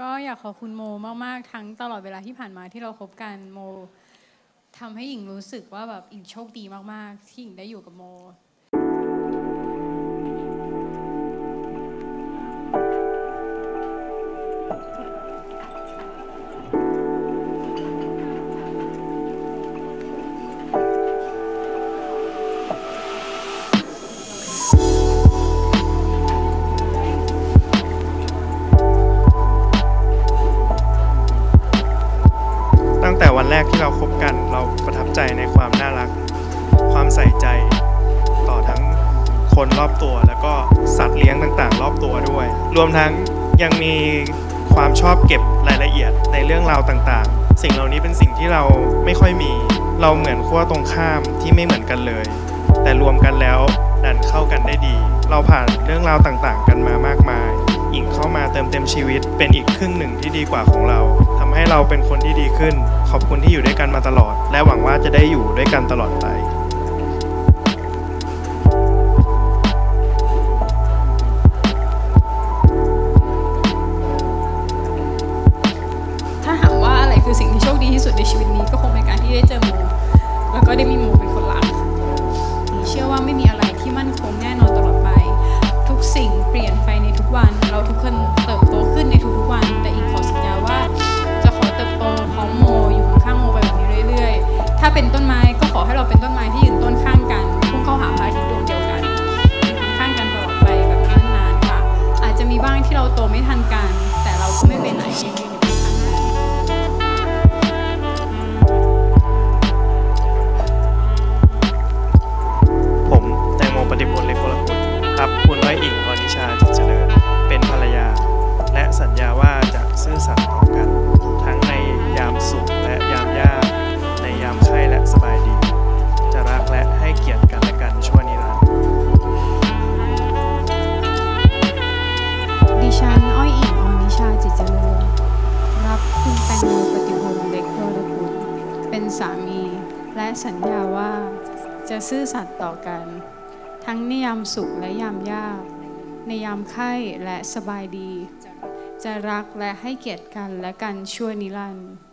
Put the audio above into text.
ก็อยากขอบคุณโมมาก ๆ ทั้งตลอดเวลาที่ผ่านมาที่เราคบกันโมทำให้หญิงรู้สึกว่าแบบหญิงโชคดีมาก ๆ ที่หญิงได้อยู่กับโม กที่เราคบกันเราประทับใจในความน่ารัก ความใส่ใจต่อทั้งคนรอบตัว แล้วก็สัตว์เลี้ยงต่างๆ รอบตัวด้วย รวมทั้งยังมีความชอบเก็บรายละเอียดในเรื่องราวต่างๆ สิ่งเหล่านี้เป็นสิ่งที่เราไม่ค่อยมี เราเหมือนขั้วตรงข้ามที่ไม่เหมือนกันเลย แต่รวมกันแล้วดันเข้ากันได้ดี เราผ่านเรื่องราวต่างๆ กันมามากมาย อิงเข้ามาเติมเต็มชีวิตเป็นอีกครึ่งหนึ่งที่ดีกว่าของเราำให้เราเป็นคนที่ดีขึ้น ขอบคุณที่อยู่ด้วยกันมาตลอด และหวังว่าจะได้อยู่ด้วยกันตลอดไปถ้าถามว่าอะไรคือสิ่งที่โชคดีที่สุดในชีวิตนี้ก็คงเป็นการที่ได้เจอโมแล้วก็ได้มีโมเป็นคนรักเชื่อว่าไม่มี ปฏิพลเล็กวรกุลเป็นสามีและสัญญาว่าจะซื่อสัตย์ต่อกัน ทั้งในยามสุขและยามยาก ในยามไข้และสบายดี จะรักและให้เกียรติกันและกันชั่วนิรันดร์